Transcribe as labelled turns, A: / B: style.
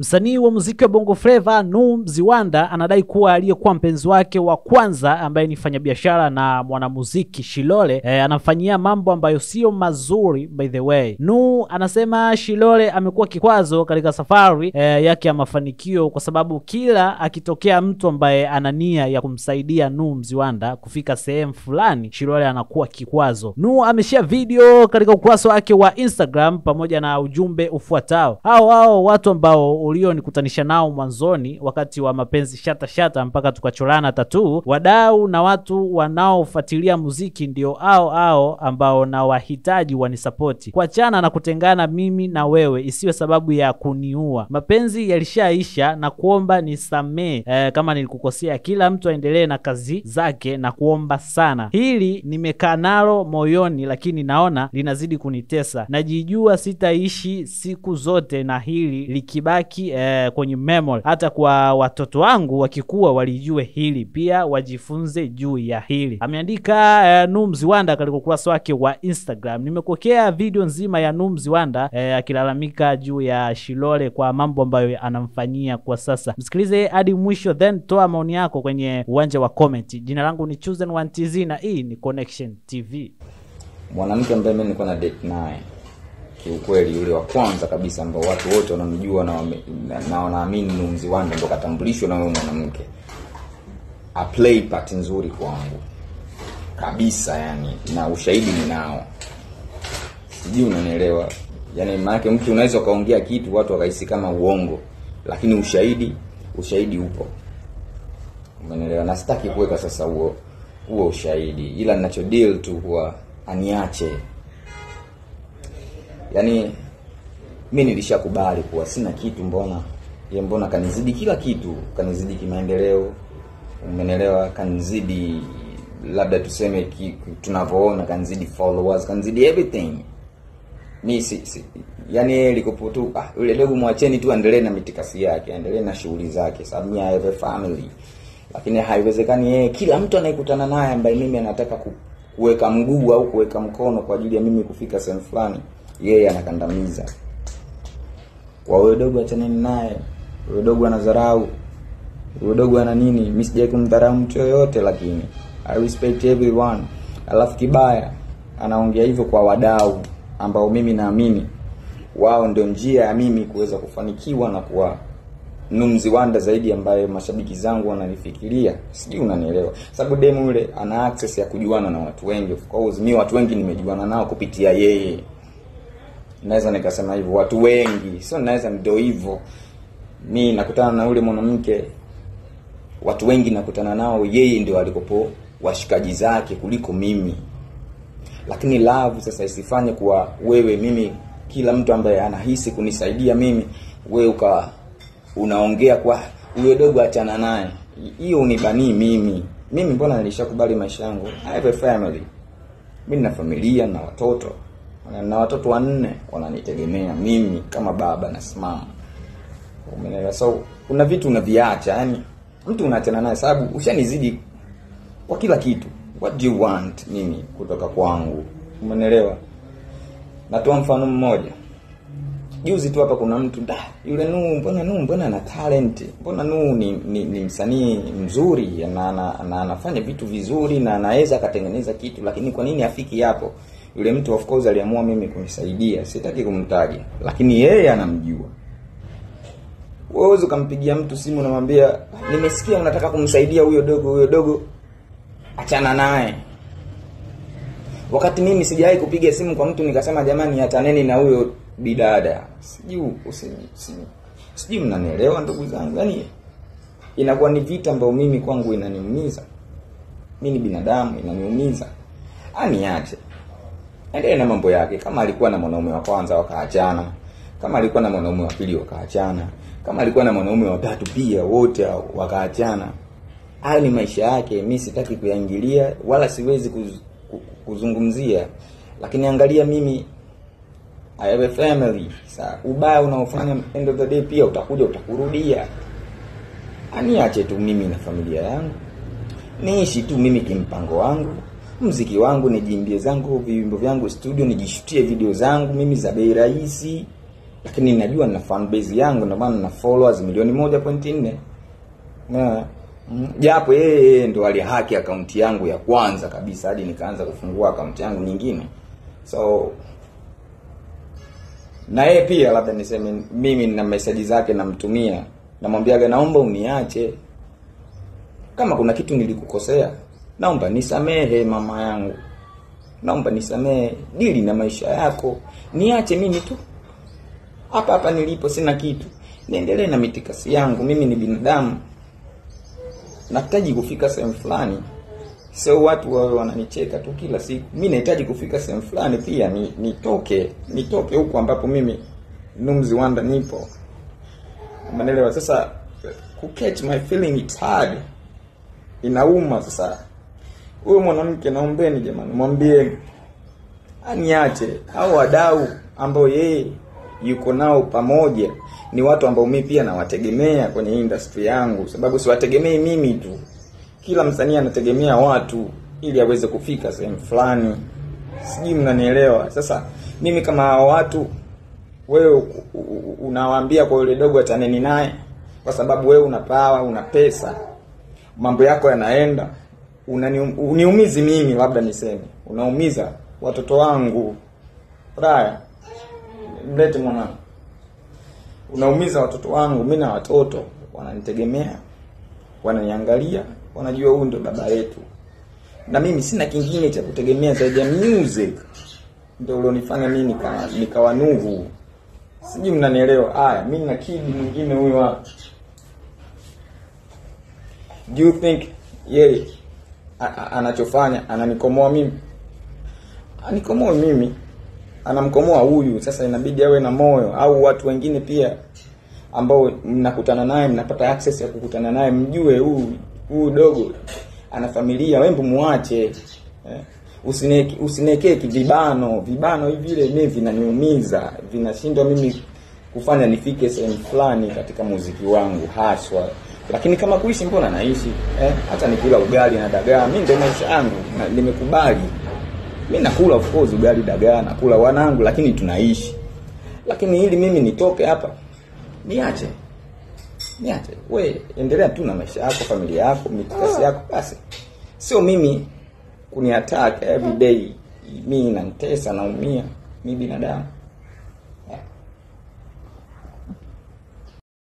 A: Msanii wa muziki wa Bongo Flava Nuh Mziwanda anadai kuwa aliyekuwa mpenzi wake wa kwanza ambaye ni mfanyabiashara na mwanamuziki Shilole e, anamfanyia mambo ambayo sio mazuri. By the way, Nuh anasema Shilole amekuwa kikwazo katika safari e, yake ya mafanikio, kwa sababu kila akitokea mtu ambaye ana nia ya kumsaidia Nuh Mziwanda kufika sehemu fulani, Shilole anakuwa kikwazo. Nuh ameshia video katika ukurasa wake wa Instagram pamoja na ujumbe ufuatao: hao hao watu ambao ulionikutanisha nao mwanzoni wakati wa mapenzi shata shata mpaka tukacholana tatuu, wadau na watu wanaofuatilia muziki ndio ao ao ambao na wahitaji wanisapoti. Kuachana na kutengana mimi na wewe isiwe sababu ya kuniua. Mapenzi yalishaisha na kuomba nisamee eh, kama nilikukosea. Kila mtu aendelee na kazi zake na kuomba sana. Hili nimekaa nalo moyoni, lakini naona linazidi kunitesa. Najijua sitaishi siku zote na hili likibaki eh, kwenye memory. Hata kwa watoto wangu wakikuwa walijue hili pia wajifunze juu ya hili. Ameandika eh, Numzi Wanda katika ukurasa wake wa Instagram. Nimepokea video nzima ya Numzi Wanda eh, akilalamika juu ya Shilole kwa mambo ambayo anamfanyia kwa sasa. Msikilize hadi mwisho, then toa maoni yako kwenye uwanja wa comment. Jina langu ni Chosen One TZ na hii ni Connection TV.
B: mwanamke ambaye mimi nilikuwa na date naye kiukweli, yule wa kwanza kabisa ambao watu wote wanamjua na na- na wanaamini Nuh Mziwanda ndo katambulishwa na huyo mwanamke, a play part nzuri kwangu. Kabisa, yani na ushahidi ninao, sijui unanielewa. Yani maanake mtu unaweza ukaongea kitu watu wakahisi kama uongo, lakini ushahidi ushahidi upo, umenielewa. Na sitaki kuweka sasa huo huo ushahidi, ila ninacho deal tu huwa aniache yaani mi nilishakubali kuwa sina kitu, mbona? Ye, mbona kanizidi kila kitu, kanizidi kimaendeleo, umenelewa, kanizidi labda tuseme tunavyoona, kanizidi followers, kanizidi everything. Mi si, si yani yeye likopo tu ah, yule dogo mwacheni tu aendelee na mitikasi yake, aendelee na shughuli zake, sababu mimi have a family. Lakini haiwezekani yeye kila mtu anayekutana naye ambaye mimi anataka kuweka mguu au kuweka mkono kwa ajili ya mimi kufika sehemu fulani, yeye anakandamiza. Kwa huyo dogo achaneni naye, huyo dogo ana dharau, huyo dogo ana nini? Mimi sijai kumdharau mtu yoyote, lakini I respect everyone. Alafu kibaya anaongea hivyo kwa wadau ambao mimi naamini wao ndio njia ya mimi kuweza kufanikiwa na kuwa numzi wanda zaidi ambaye mashabiki zangu wananifikiria. Sijui unanielewa. Sababu demu yule ana access ya kujuana na watu wengi. Of course, mi watu wengi nimejuana nao kupitia yeye. Naweza nikasema hivyo watu wengi. Sio naweza ndio hivyo. Mi nakutana na ule mwanamke watu wengi nakutana nao yeye ndio alikopo washikaji zake kuliko mimi. Lakini love sasa isifanye kuwa wewe mimi kila mtu ambaye anahisi kunisaidia mimi wewe uka unaongea kwa huyo dogo achana naye. Hiyo unibanii mimi. Mimi mbona nilishakubali maisha yangu. I have a family. Mimi nina familia na watoto. Na watoto wanne wananitegemea mimi kama baba nasimama. Umeelewa? So kuna vitu unaviacha, yani mtu unaachana naye sababu ushanizidi kwa kila kitu. What do you want mimi kutoka kwangu? Umeelewa? Natoa mfano mmoja. Juzi tu hapa kuna mtu da, yule Nuu, mbona Nuu, mbona ana talent, mbona Nuu ni, ni, ni msanii mzuri na, na, na anafanya vitu vizuri na anaweza akatengeneza kitu, lakini kwa nini afiki hapo? Yule mtu of course aliamua mimi kunisaidia, sitaki kumtaja, lakini yeye anamjua. Wewe ukampigia mtu simu unamwambia, nimesikia unataka kumsaidia huyo dogo, huyo dogo achana naye. Wakati mimi sijawahi kupiga simu kwa mtu nikasema jamani ataneni na huyo bidada. Sijui sijui mnanielewa ndugu zangu? Yaani inakuwa ni vita ambayo mimi kwangu inaniumiza. Mi ni binadamu inaniumiza. Aniache endelee na mambo yake. Kama alikuwa na mwanaume wa kwanza wakaachana. Kama alikuwa na mwanaume wa pili wakaachana. Kama alikuwa na mwanaume wa tatu pia wote wakaachana. Hayo ni maisha yake. Mi sitaki kuyaingilia wala siwezi kuz, kuzungumzia. Lakini angalia mimi I have a family. Sasa ubaya unaofanya end of the day pia utakuja utakurudia. Aniache tu mimi na familia yangu. Niishi tu mimi kimpango wangu mziki wangu nijiimbie zangu vimbo vyangu studio nijishutie video zangu mimi za bei rahisi. Lakini najua na fan base yangu ndio maana na followers milioni moja pointi nne. Mm, japo yeye ndo alihaki akaunti yangu ya kwanza kabisa hadi nikaanza kufungua akaunti yangu nyingine. So na yeye pia labda niseme mimi nina meseji zake namtumia. Namwambiaga naomba uniache. Kama kuna kitu nilikukosea naomba nisamehe mama yangu. Naomba nisamehe dili na maisha yako. Niache mimi tu. Hapa hapa nilipo sina kitu. Niendelee na mitikasi yangu mimi ni binadamu. Nahitaji kufika sehemu fulani. Sio watu wawe wananicheka tu kila siku. Mi nahitaji kufika sehemu fulani pia ni nitoke huku ambapo mimi numzi wanda nipo. Umeelewa? Sasa ku catch my feeling it's hard. Inauma sasa huyo mwanamke naombeni jamani mwambie aniache. Au wadau ambao yeye yuko nao pamoja ni watu ambao mimi pia nawategemea kwenye industry yangu sababu siwategemei mimi tu. Kila msanii anategemea watu ili aweze kufika sehemu fulani. Sijui mnanielewa? Sasa mimi kama hao watu wewe unawaambia kwa yule dogo ataneni naye? Kwa sababu wewe una pawa una pesa. Mambo yako yanaenda uniumizi mimi labda niseme. Unaumiza watoto wangu. Raya mlete mwanangu. Unaumiza watoto wangu mi na watoto. Wananitegemea. Wananiangalia. Wanajua huyu ndo baba yetu. Na mimi sina kingine cha kutegemea zaidi ya music. Ndo ulionifanya mimi nika nikawa nuhu sijui mnanielewa. Haya mi na kidi mwingine huyu hapa. Do you think a- anachofanya ananikomoa mimi. Anikomoe mimi anamkomoa huyu. Sasa inabidi awe na moyo. Au watu wengine pia ambao mnakutana naye mnapata access ya kukutana naye mjue huu huu dogo ana familia wembu muache. Eh? usineke usinekee vibano vibano hivi vile mimi vinaniumiza vinashindwa mimi kufanya nifike sehemu fulani katika muziki wangu haswa lakini kama kuishi mbona naishi? Eh? hata nikula ugali na dagaa mi ndio maisha yangu. Nimekubali. Mi nakula of course ugali dagaa nakula wanangu lakini tunaishi. Lakini ili mimi nitoke hapa niache. Niache. We endelea tu na maisha yako familia yako mitikasi yako basi. Sio mimi kuniattack every day. Mi nantesa naumia. Mi binadamu